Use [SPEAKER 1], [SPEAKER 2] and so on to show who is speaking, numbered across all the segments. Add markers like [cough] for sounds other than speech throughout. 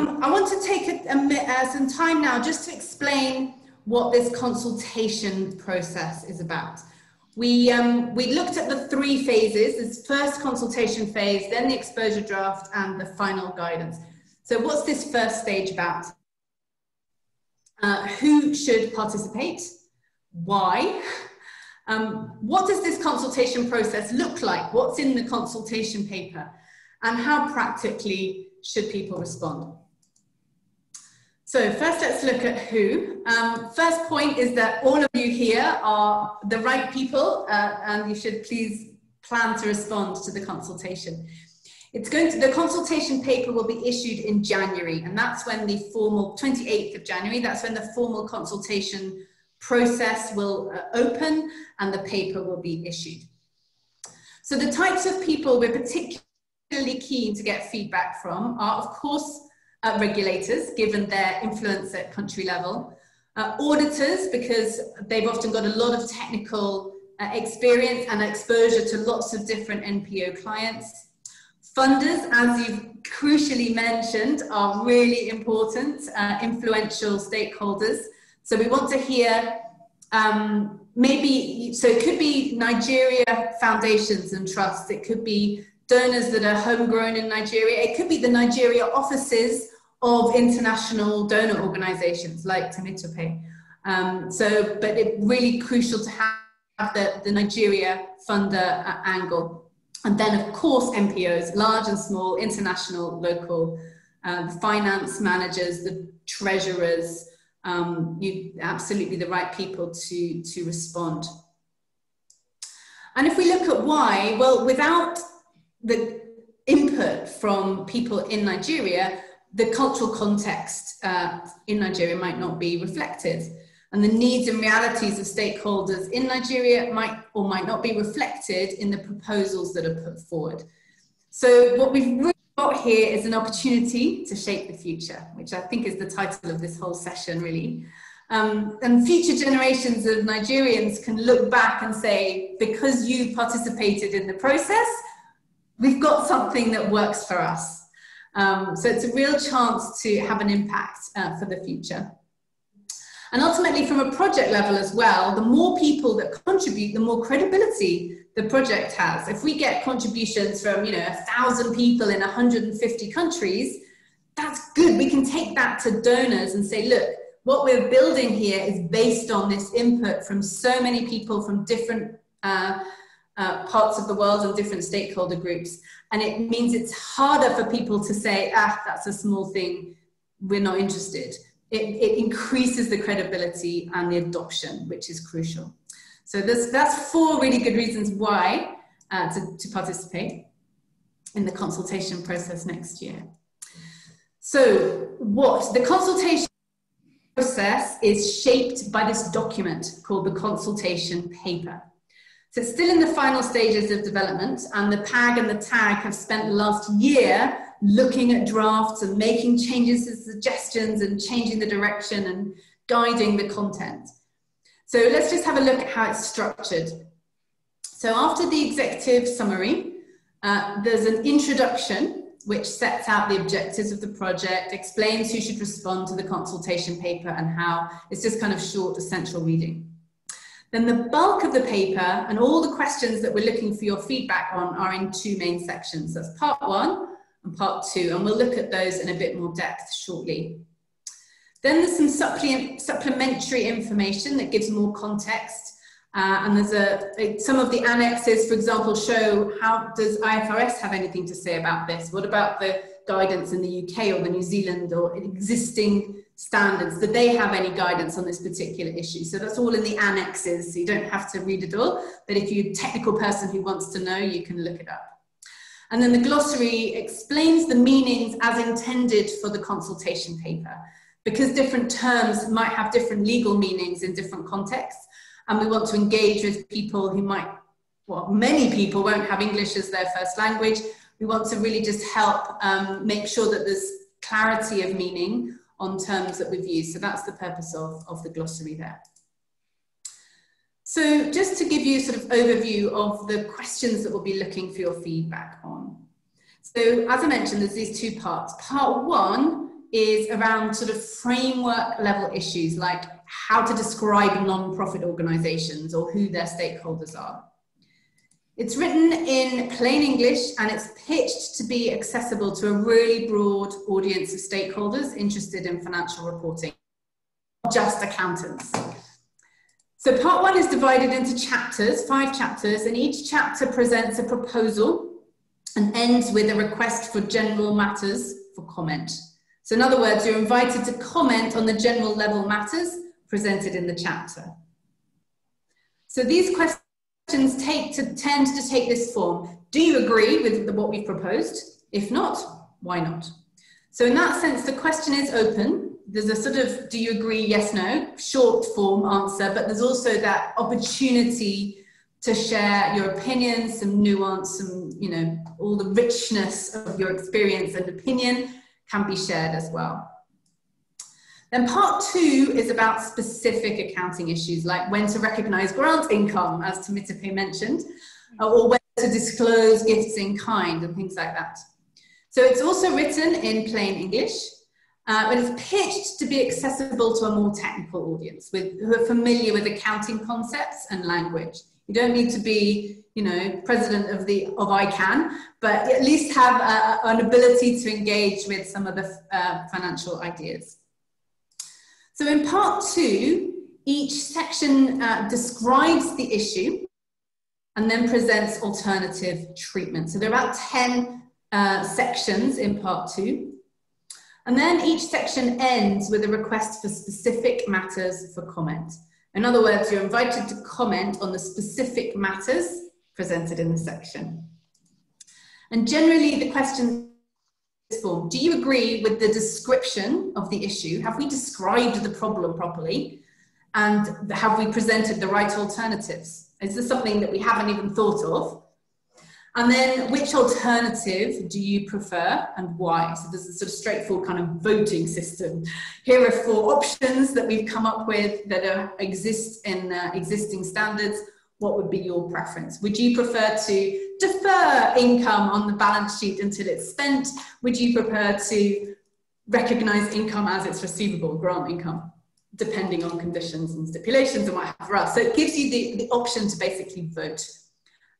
[SPEAKER 1] um, I want to take a, a, uh, some time now just to explain what this consultation process is about. We, um, we looked at the three phases, this first consultation phase, then the exposure draft and the final guidance. So what's this first stage about? Uh, who should participate? Why? Um, what does this consultation process look like? What's in the consultation paper? And how practically should people respond? So first let's look at who. Um, first point is that all of you here are the right people uh, and you should please plan to respond to the consultation. It's going to, the consultation paper will be issued in January and that's when the formal, 28th of January, that's when the formal consultation process will uh, open and the paper will be issued. So the types of people we're particularly keen to get feedback from are of course uh, regulators, given their influence at country level, uh, auditors, because they've often got a lot of technical uh, experience and exposure to lots of different NPO clients. Funders, as you've crucially mentioned, are really important, uh, influential stakeholders. So we want to hear um, maybe, so it could be Nigeria foundations and trusts, it could be donors that are homegrown in Nigeria. It could be the Nigeria offices of international donor organizations like Temitope. Um, so, but it's really crucial to have the, the Nigeria funder uh, angle. And then, of course, NPOs, large and small, international, local, uh, the finance managers, the treasurers, um, you absolutely the right people to, to respond. And if we look at why, well, without the input from people in Nigeria, the cultural context uh, in Nigeria might not be reflected. And the needs and realities of stakeholders in Nigeria might or might not be reflected in the proposals that are put forward. So what we've really got here is an opportunity to shape the future, which I think is the title of this whole session really. Um, and future generations of Nigerians can look back and say, because you participated in the process, we've got something that works for us. Um, so it's a real chance to have an impact uh, for the future. And ultimately, from a project level as well, the more people that contribute, the more credibility the project has. If we get contributions from, you know, a thousand people in 150 countries, that's good. We can take that to donors and say, look, what we're building here is based on this input from so many people from different uh, uh, parts of the world and different stakeholder groups. And it means it's harder for people to say, ah, that's a small thing, we're not interested. It, it increases the credibility and the adoption, which is crucial. So this, that's four really good reasons why uh, to, to participate in the consultation process next year. So what? The consultation process is shaped by this document called the consultation paper. So it's still in the final stages of development, and the PAG and the TAG have spent the last year looking at drafts and making changes and suggestions and changing the direction and guiding the content. So let's just have a look at how it's structured. So after the executive summary, uh, there's an introduction which sets out the objectives of the project, explains who should respond to the consultation paper and how. It's just kind of short, essential reading. Then the bulk of the paper and all the questions that we're looking for your feedback on are in two main sections. That's part one and part two, and we'll look at those in a bit more depth shortly. Then there's some supplementary information that gives more context. Uh, and there's a, a, some of the annexes, for example, show how does IFRS have anything to say about this? What about the guidance in the UK or the New Zealand or existing standards, that they have any guidance on this particular issue. So that's all in the annexes, so you don't have to read it all, but if you're a technical person who wants to know, you can look it up. And then the glossary explains the meanings as intended for the consultation paper, because different terms might have different legal meanings in different contexts, and we want to engage with people who might, well, many people won't have English as their first language. We want to really just help um, make sure that there's clarity of meaning on terms that we've used. So that's the purpose of, of the glossary there. So just to give you sort of overview of the questions that we'll be looking for your feedback on. So as I mentioned, there's these two parts. Part one is around sort of framework level issues like how to describe non-profit organizations or who their stakeholders are. It's written in plain English and it's pitched to be accessible to a really broad audience of stakeholders interested in financial reporting, not just accountants. So part one is divided into chapters, five chapters, and each chapter presents a proposal and ends with a request for general matters for comment. So in other words, you're invited to comment on the general level matters presented in the chapter. So these questions take to, tend to take this form. Do you agree with the, what we've proposed? If not, why not? So in that sense, the question is open. There's a sort of, do you agree, yes, no, short form answer, but there's also that opportunity to share your opinions, some nuance, some, you know, all the richness of your experience and opinion can be shared as well. Then part two is about specific accounting issues, like when to recognize grant income, as Temitope mentioned, or when to disclose gifts in kind and things like that. So it's also written in plain English, uh, but it's pitched to be accessible to a more technical audience with, who are familiar with accounting concepts and language. You don't need to be, you know, president of the of ICAN, but at least have a, an ability to engage with some of the uh, financial ideas. So in part two, each section uh, describes the issue and then presents alternative treatment. So there are about 10 uh, sections in part two. And then each section ends with a request for specific matters for comment. In other words, you're invited to comment on the specific matters presented in the section. And generally the question is form, do you agree with the description of the issue? Have we described the problem properly? And have we presented the right alternatives? Is this something that we haven't even thought of? And then which alternative do you prefer and why? So there's a sort of straightforward kind of voting system. Here are four options that we've come up with that are, exist in uh, existing standards. What would be your preference? Would you prefer to defer income on the balance sheet until it's spent? Would you prefer to recognize income as it's receivable, grant income, depending on conditions and stipulations and what have us? So it gives you the, the option to basically vote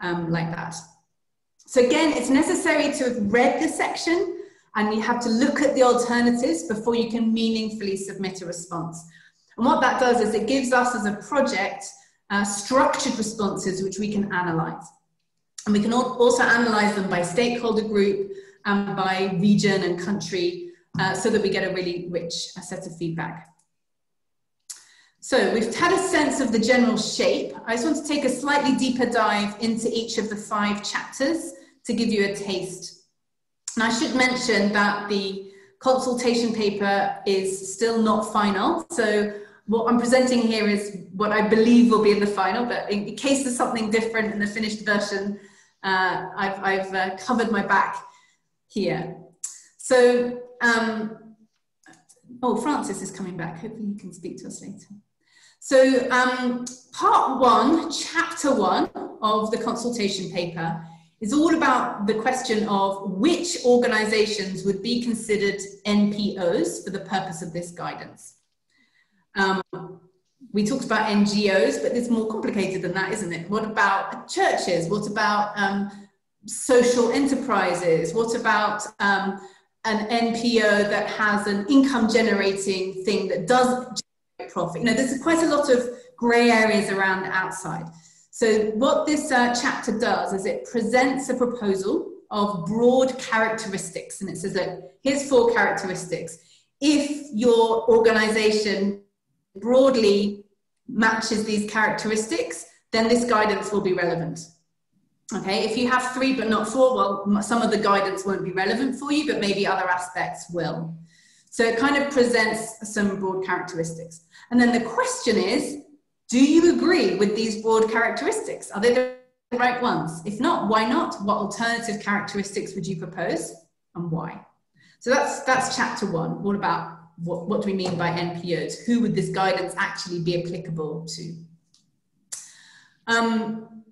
[SPEAKER 1] um, like that. So again, it's necessary to have read the section and you have to look at the alternatives before you can meaningfully submit a response. And what that does is it gives us as a project uh, structured responses which we can analyze. And we can also analyze them by stakeholder group and by region and country uh, so that we get a really rich set of feedback. So we've had a sense of the general shape. I just want to take a slightly deeper dive into each of the five chapters to give you a taste. And I should mention that the consultation paper is still not final. So what I'm presenting here is what I believe will be in the final, but in case there's something different in the finished version, uh, I've, I've uh, covered my back here. So, um, oh, Francis is coming back. Hopefully he can speak to us later. So um, part one, chapter one of the consultation paper is all about the question of which organizations would be considered NPOs for the purpose of this guidance. Um, we talked about NGOs, but it's more complicated than that, isn't it? What about churches? What about um, social enterprises? What about um, an NPO that has an income generating thing that does profit. You know, there's quite a lot of grey areas around outside. So what this uh, chapter does is it presents a proposal of broad characteristics, and it says that here's four characteristics. If your organization broadly matches these characteristics, then this guidance will be relevant. Okay, if you have three but not four, well, some of the guidance won't be relevant for you, but maybe other aspects will. So it kind of presents some broad characteristics. And then the question is, do you agree with these broad characteristics? Are they the right ones? If not, why not? What alternative characteristics would you propose and why? So that's, that's chapter one, all about what, what do we mean by NPOs? Who would this guidance actually be applicable to? Um,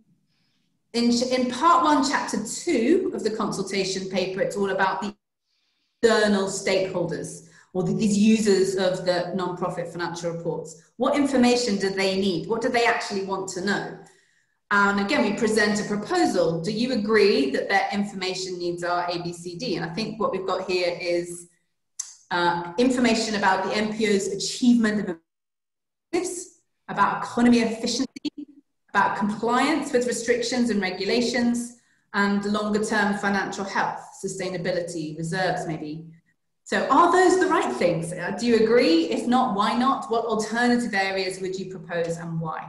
[SPEAKER 1] in, in part one, chapter two of the consultation paper, it's all about the external stakeholders or these users of the non-profit financial reports? What information do they need? What do they actually want to know? And again, we present a proposal. Do you agree that their information needs are ABCD? And I think what we've got here is uh, information about the NPO's achievement of objectives, about economy efficiency, about compliance with restrictions and regulations, and longer term financial health, sustainability, reserves maybe. So are those the right things? Uh, do you agree? If not, why not? What alternative areas would you propose and why?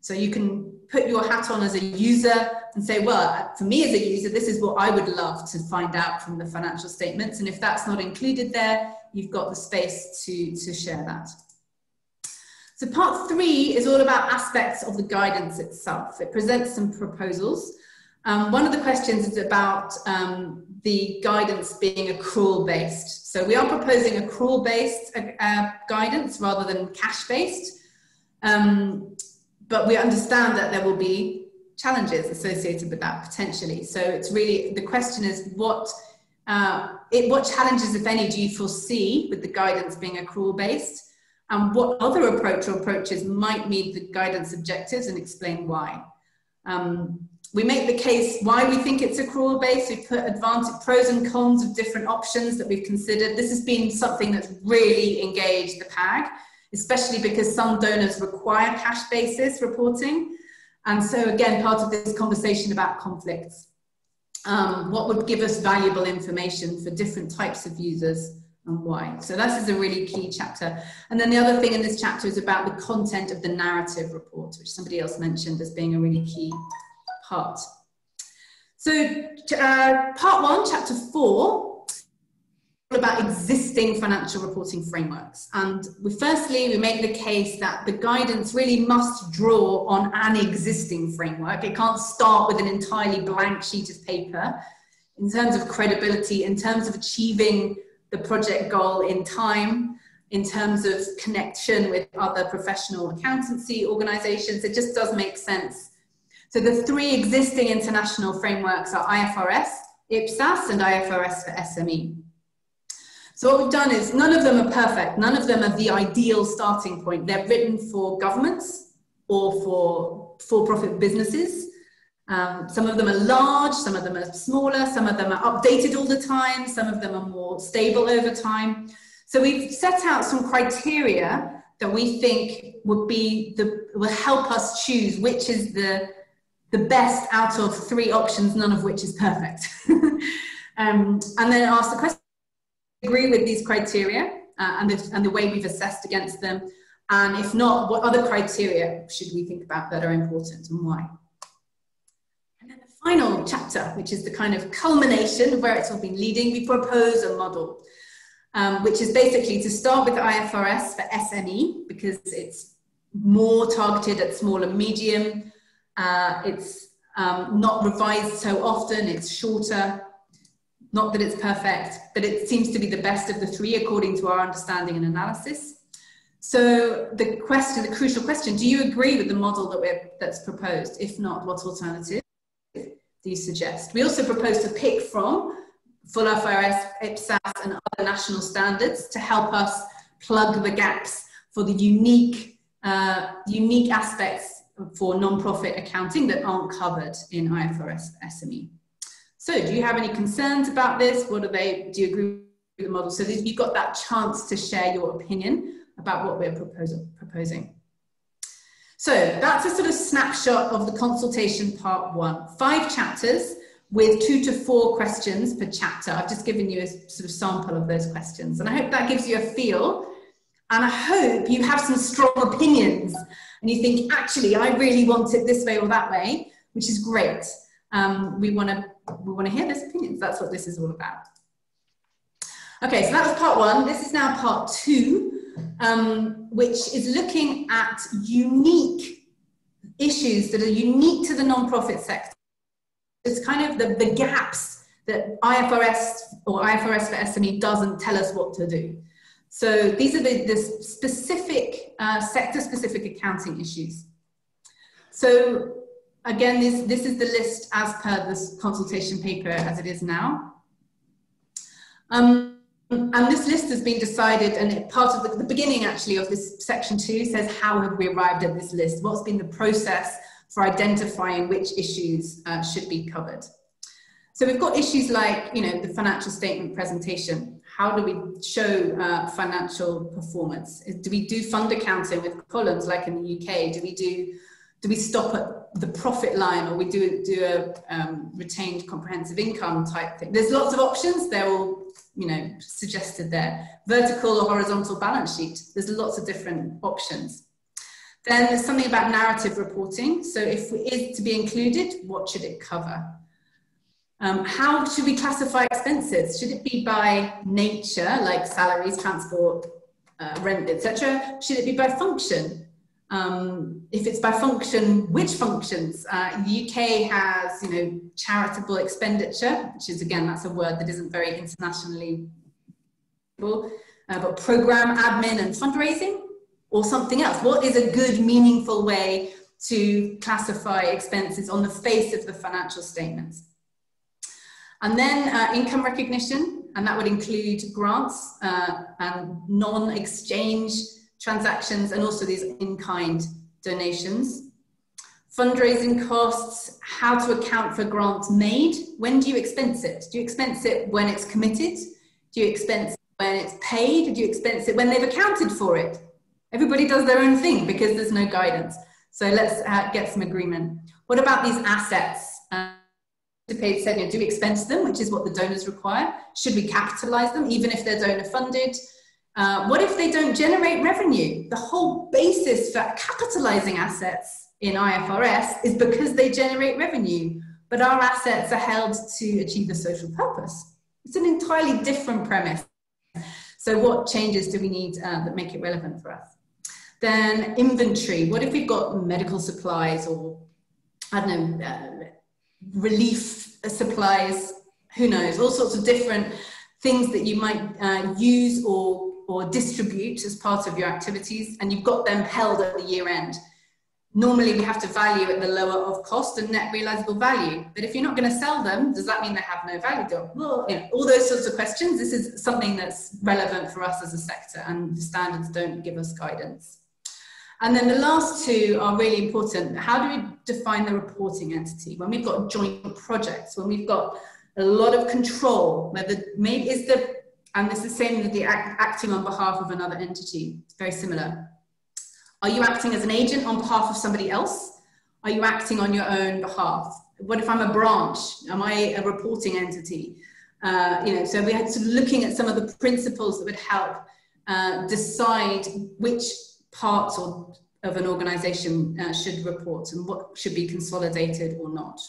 [SPEAKER 1] So you can put your hat on as a user and say, well, for me as a user, this is what I would love to find out from the financial statements. And if that's not included there, you've got the space to, to share that. So part three is all about aspects of the guidance itself. It presents some proposals. Um, one of the questions is about um, the guidance being accrual based. So we are proposing accrual based uh, uh, guidance rather than cash based. Um, but we understand that there will be challenges associated with that potentially. So it's really the question is what uh, it, what challenges, if any, do you foresee with the guidance being accrual based, and what other approach or approaches might meet the guidance objectives, and explain why. Um, we make the case why we think it's accrual based. We put advantage, pros and cons of different options that we've considered. This has been something that's really engaged the PAG especially because some donors require cash basis reporting. And so again, part of this conversation about conflicts. Um, what would give us valuable information for different types of users and why. So this is a really key chapter. And then the other thing in this chapter is about the content of the narrative report, which somebody else mentioned as being a really key part. So uh, part one, chapter four, about existing financial reporting frameworks. And we firstly, we make the case that the guidance really must draw on an existing framework. It can't start with an entirely blank sheet of paper in terms of credibility, in terms of achieving the project goal in time, in terms of connection with other professional accountancy organizations. It just does make sense. So the three existing international frameworks are IFRS, IPSAS, and IFRS for SME. So what we've done is none of them are perfect. None of them are the ideal starting point. They're written for governments or for for-profit businesses. Um, some of them are large, some of them are smaller, some of them are updated all the time, some of them are more stable over time. So we've set out some criteria that we think would be the will help us choose which is the the best out of three options, none of which is perfect. [laughs] um, and then ask the question agree with these criteria uh, and, the, and the way we've assessed against them? And if not, what other criteria should we think about that are important and why? And then the final chapter, which is the kind of culmination of where it's all been leading, we propose a model, um, which is basically to start with IFRS for SME, because it's more targeted at small and medium. Uh, it's um, not revised so often, it's shorter, not that it's perfect, but it seems to be the best of the three according to our understanding and analysis. So the question, the crucial question, do you agree with the model that we're, that's proposed? If not, what alternative do you suggest? We also propose to pick from full IFRS, IPSAS and other national standards to help us plug the gaps for the unique, uh, unique aspects for non-profit accounting that aren't covered in IFRS SME. So do you have any concerns about this? What are they, do you agree with the model? So you've got that chance to share your opinion about what we're proposing. So that's a sort of snapshot of the consultation part one. Five chapters with two to four questions per chapter. I've just given you a sort of sample of those questions. And I hope that gives you a feel. And I hope you have some strong opinions and you think, actually, I really want it this way or that way, which is great. Um, we want to we want to hear those opinions. That's what this is all about. Okay, so that was part one. This is now part two, um, which is looking at unique issues that are unique to the nonprofit sector. It's kind of the, the gaps that IFRS or IFRS for SME doesn't tell us what to do. So these are the, the specific, uh, sector-specific accounting issues. So again, this, this is the list as per this consultation paper as it is now. Um, and this list has been decided, and part of the, the, beginning actually of this section two says how have we arrived at this list? What's been the process for identifying which issues uh, should be covered? So we've got issues like, you know, the financial statement presentation. How do we show uh, financial performance? Do we do fund accounting with columns like in the UK? Do we do do we stop at the profit line or we do do a um, retained comprehensive income type thing? There's lots of options. They're all you know suggested there. Vertical or horizontal balance sheet. There's lots of different options. Then there's something about narrative reporting. So if it is to be included, what should it cover? Um, how should we classify expenses? Should it be by nature, like salaries, transport, uh, rent, etc.? Should it be by function? Um, if it's by function, which functions? Uh, UK has, you know, charitable expenditure, which is again, that's a word that isn't very internationally, uh, but program admin and fundraising, or something else. What is a good, meaningful way to classify expenses on the face of the financial statements? And then uh, income recognition, and that would include grants uh, and non-exchange transactions and also these in-kind donations. Fundraising costs, how to account for grants made. When do you expense it? Do you expense it when it's committed? Do you expense it when it's paid? Do you expense it when they've accounted for it? Everybody does their own thing because there's no guidance. So let's uh, get some agreement. What about these assets? Paid said, you know, do we expense them, which is what the donors require? Should we capitalize them, even if they're donor funded? Uh, what if they don't generate revenue? The whole basis for capitalizing assets in IFRS is because they generate revenue, but our assets are held to achieve a social purpose. It's an entirely different premise. So, what changes do we need uh, that make it relevant for us? Then, inventory. What if we've got medical supplies or, I don't know, uh, relief supplies? Who knows? All sorts of different things that you might uh, use or or distribute as part of your activities, and you've got them held at the year end. Normally, we have to value at the lower of cost and net realizable value. But if you're not going to sell them, does that mean they have no value? Well, you know, all those sorts of questions. This is something that's relevant for us as a sector, and the standards don't give us guidance. And then the last two are really important. How do we define the reporting entity? When we've got joint projects, when we've got a lot of control, whether maybe is the and it's the same with the act, acting on behalf of another entity. It's very similar. Are you acting as an agent on behalf of somebody else? Are you acting on your own behalf? What if I'm a branch? Am I a reporting entity? Uh, you know, so we had to looking at some of the principles that would help uh, decide which parts or, of an organization uh, should report and what should be consolidated or not.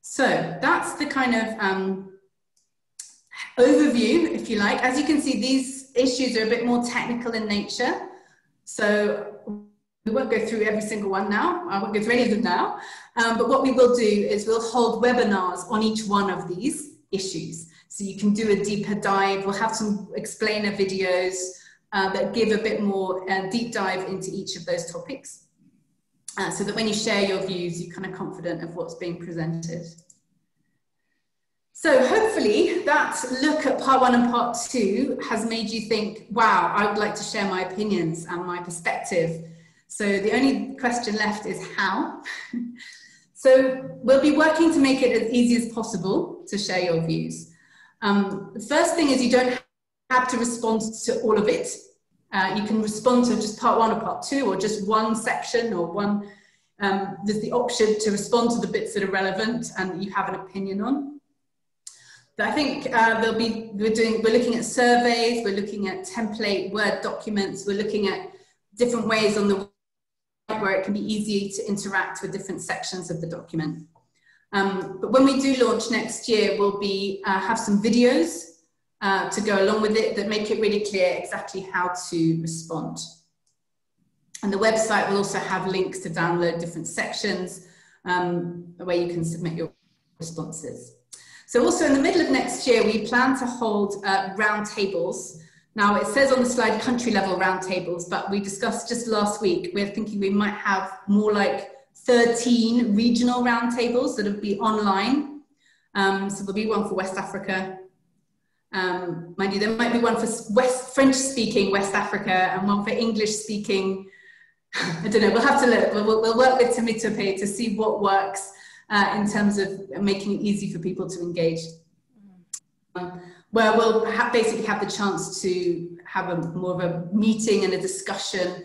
[SPEAKER 1] So that's the kind of um, overview, if you like. As you can see, these issues are a bit more technical in nature. So we won't go through every single one now. I won't go through any of them now. Um, but what we will do is we'll hold webinars on each one of these issues. So you can do a deeper dive. We'll have some explainer videos uh, that give a bit more uh, deep dive into each of those topics. Uh, so that when you share your views, you're kind of confident of what's being presented. So hopefully that look at part one and part two has made you think, wow, I would like to share my opinions and my perspective. So the only question left is how. [laughs] so we'll be working to make it as easy as possible to share your views. Um, the first thing is you don't have to respond to all of it. Uh, you can respond to just part one or part two or just one section or one, um, there's the option to respond to the bits that are relevant and you have an opinion on. I think uh, there'll be we're doing we're looking at surveys, we're looking at template Word documents, we're looking at different ways on the where it can be easy to interact with different sections of the document. Um, but when we do launch next year, we'll be uh, have some videos uh, to go along with it that make it really clear exactly how to respond. And the website will also have links to download different sections um, where you can submit your responses. So also in the middle of next year, we plan to hold uh, roundtables. Now it says on the slide country level roundtables, but we discussed just last week, we're thinking we might have more like 13 regional roundtables that will be online. Um, so there'll be one for West Africa, Um, mind you, there might be one for West French-speaking West Africa and one for English-speaking. [laughs] I don't know. We'll have to look. We'll, we'll work with Temitope to see what works uh, in terms of making it easy for people to engage. Um, where we'll ha basically have the chance to have a more of a meeting and a discussion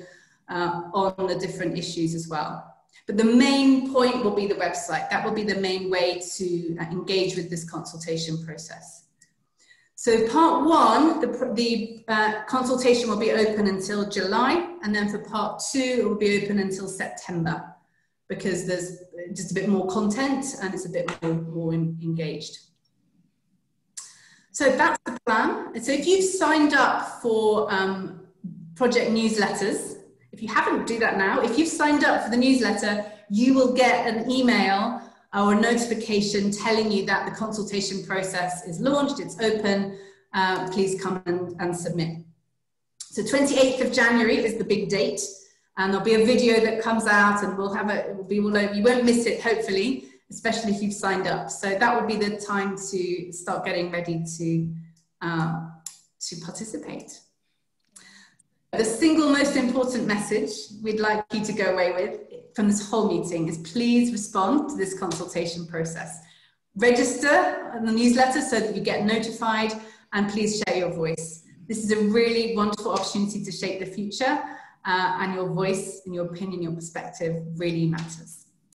[SPEAKER 1] uh, on the different issues as well. But the main point will be the website. That will be the main way to uh, engage with this consultation process. So part one, the, the uh, consultation will be open until July, and then for part two, it will be open until September, because there's just a bit more content and it's a bit more, more in, engaged. So that's the plan. So if you've signed up for um, project newsletters, if you haven't, do that now. If you've signed up for the newsletter, you will get an email or a notification telling you that the consultation process is launched, it's open, uh, please come and, and submit. So 28th of January is the big date and there'll be a video that comes out and we'll have it, it will be all over, you won't miss it hopefully, especially if you've signed up. So that will be the time to start getting ready to, uh, to participate. The single most important message we'd like you to go away with from this whole meeting is please respond to this consultation process. Register on the newsletter so that you get notified and please share your voice. This is a really wonderful opportunity to shape the future uh, and your voice and your opinion, your perspective really matters.